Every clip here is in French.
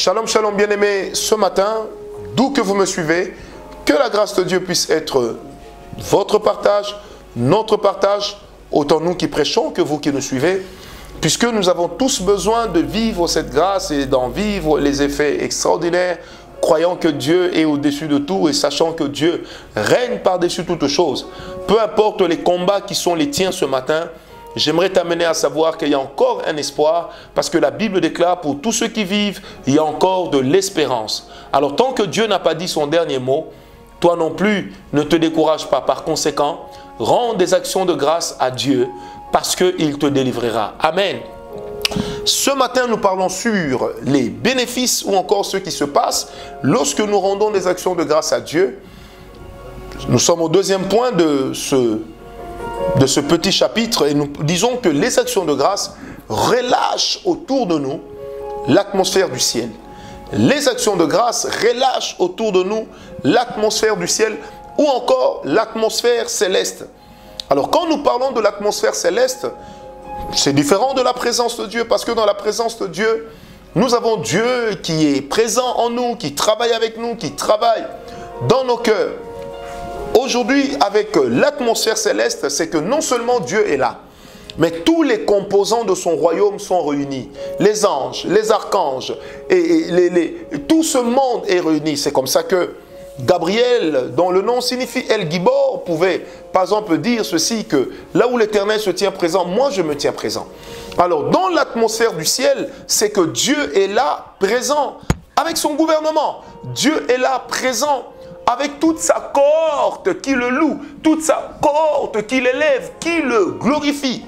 Shalom, shalom, bien-aimés, ce matin, d'où que vous me suivez, que la grâce de Dieu puisse être votre partage, notre partage, autant nous qui prêchons que vous qui nous suivez, puisque nous avons tous besoin de vivre cette grâce et d'en vivre les effets extraordinaires, croyant que Dieu est au-dessus de tout et sachant que Dieu règne par-dessus toutes choses. Peu importe les combats qui sont les tiens ce matin, J'aimerais t'amener à savoir qu'il y a encore un espoir parce que la Bible déclare pour tous ceux qui vivent, il y a encore de l'espérance. Alors tant que Dieu n'a pas dit son dernier mot, toi non plus ne te décourage pas. Par conséquent, rends des actions de grâce à Dieu parce qu'il te délivrera. Amen. Ce matin, nous parlons sur les bénéfices ou encore ce qui se passe lorsque nous rendons des actions de grâce à Dieu. Nous sommes au deuxième point de ce de ce petit chapitre et nous disons que les actions de grâce relâchent autour de nous l'atmosphère du ciel. Les actions de grâce relâchent autour de nous l'atmosphère du ciel ou encore l'atmosphère céleste. Alors quand nous parlons de l'atmosphère céleste, c'est différent de la présence de Dieu parce que dans la présence de Dieu, nous avons Dieu qui est présent en nous, qui travaille avec nous, qui travaille dans nos cœurs. Aujourd'hui, avec l'atmosphère céleste, c'est que non seulement Dieu est là, mais tous les composants de son royaume sont réunis. Les anges, les archanges, et, tout ce monde est réuni. C'est comme ça que Gabriel, dont le nom signifie El Gibor, pouvait par exemple dire ceci, que là où l'Éternel se tient présent, moi je me tiens présent. Alors dans l'atmosphère du ciel, c'est que Dieu est là, présent, avec son gouvernement. Dieu est là, présent avec toute sa cohorte qui le loue, toute sa cohorte qui l'élève, qui le glorifie.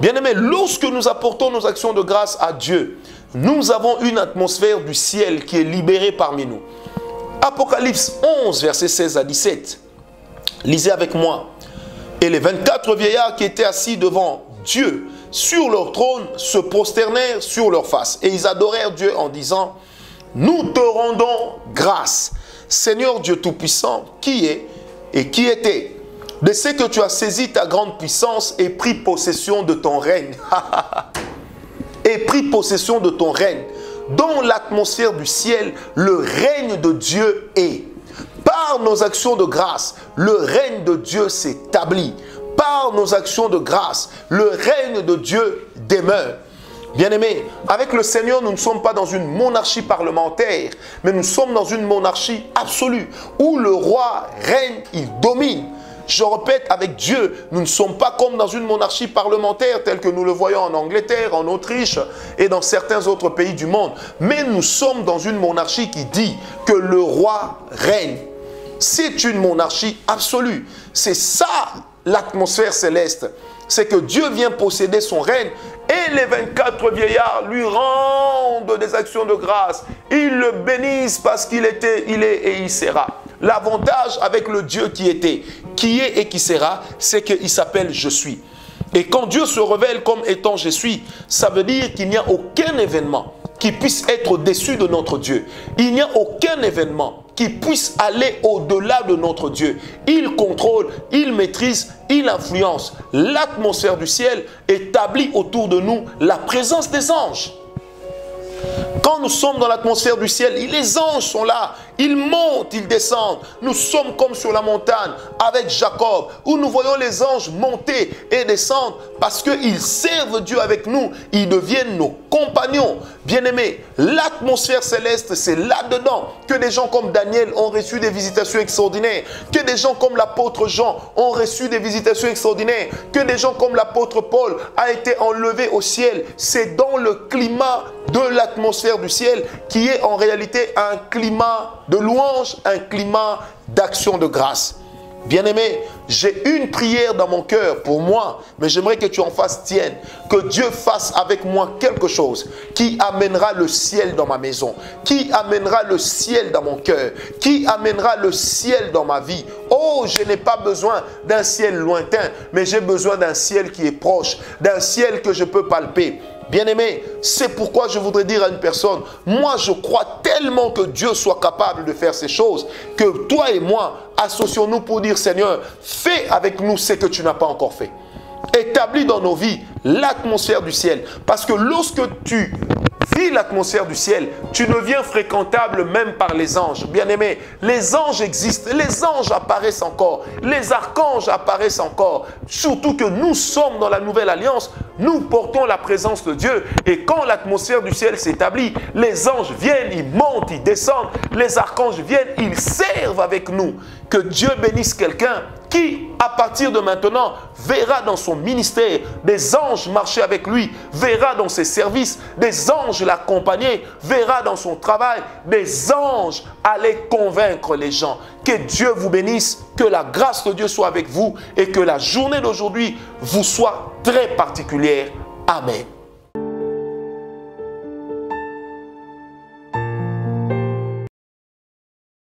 Bien-aimés, lorsque nous apportons nos actions de grâce à Dieu, nous avons une atmosphère du ciel qui est libérée parmi nous. Apocalypse 11, versets 16 à 17. Lisez avec moi. Et les 24 vieillards qui étaient assis devant Dieu sur leur trône se prosternèrent sur leur face. Et ils adorèrent Dieu en disant, nous te rendons grâce Seigneur Dieu Tout-Puissant, qui est et qui était, de ce que tu as saisi ta grande puissance et pris possession de ton règne. et pris possession de ton règne. Dans l'atmosphère du ciel, le règne de Dieu est. Par nos actions de grâce, le règne de Dieu s'établit. Par nos actions de grâce, le règne de Dieu demeure. Bien-aimés, avec le Seigneur, nous ne sommes pas dans une monarchie parlementaire, mais nous sommes dans une monarchie absolue, où le roi règne, il domine. Je répète, avec Dieu, nous ne sommes pas comme dans une monarchie parlementaire telle que nous le voyons en Angleterre, en Autriche et dans certains autres pays du monde. Mais nous sommes dans une monarchie qui dit que le roi règne. C'est une monarchie absolue. C'est ça l'atmosphère céleste. C'est que Dieu vient posséder son règne et les 24 vieillards lui rendent des actions de grâce. Ils le bénissent parce qu'il était, il est et il sera. L'avantage avec le Dieu qui était, qui est et qui sera, c'est qu'il s'appelle Je suis. Et quand Dieu se révèle comme étant Je suis, ça veut dire qu'il n'y a aucun événement qui puisse être déçu de notre Dieu. Il n'y a aucun événement puisse aller au-delà de notre Dieu. Il contrôle, il maîtrise, il influence. L'atmosphère du ciel établit autour de nous la présence des anges. Quand nous sommes dans l'atmosphère du ciel, les anges sont là. Ils montent, ils descendent. Nous sommes comme sur la montagne avec Jacob, où nous voyons les anges monter et descendre parce qu'ils servent Dieu avec nous. Ils deviennent nos compagnons. Bien-aimés, l'atmosphère céleste, c'est là-dedans que des gens comme Daniel ont reçu des visitations extraordinaires, que des gens comme l'apôtre Jean ont reçu des visitations extraordinaires, que des gens comme l'apôtre Paul a été enlevé au ciel. C'est dans le climat de l'atmosphère du ciel qui est en réalité un climat de louange, un climat d'action de grâce. Bien-aimé, j'ai une prière dans mon cœur pour moi, mais j'aimerais que tu en fasses tienne. Que Dieu fasse avec moi quelque chose qui amènera le ciel dans ma maison, qui amènera le ciel dans mon cœur, qui amènera le ciel dans ma vie. Oh, je n'ai pas besoin d'un ciel lointain, mais j'ai besoin d'un ciel qui est proche, d'un ciel que je peux palper. Bien-aimé, c'est pourquoi je voudrais dire à une personne, moi je crois tellement que Dieu soit capable de faire ces choses, que toi et moi, associons-nous pour dire, Seigneur, fais avec nous ce que tu n'as pas encore fait. Établis dans nos vies l'atmosphère du ciel. Parce que lorsque tu vis l'atmosphère du ciel, tu deviens fréquentable même par les anges. Bien-aimé, les anges existent, les anges apparaissent encore, les archanges apparaissent encore. Surtout que nous sommes dans la nouvelle alliance, nous portons la présence de Dieu. Et quand l'atmosphère du ciel s'établit, les anges viennent, ils montent, ils descendent, les archanges viennent, ils servent avec nous. Que Dieu bénisse quelqu'un qui, à partir de maintenant, verra dans son ministère des anges marcher avec lui, verra dans ses services des anges l'accompagner, verra dans son travail des anges aller convaincre les gens. Que Dieu vous bénisse, que la grâce de Dieu soit avec vous et que la journée d'aujourd'hui vous soit très particulière. Amen.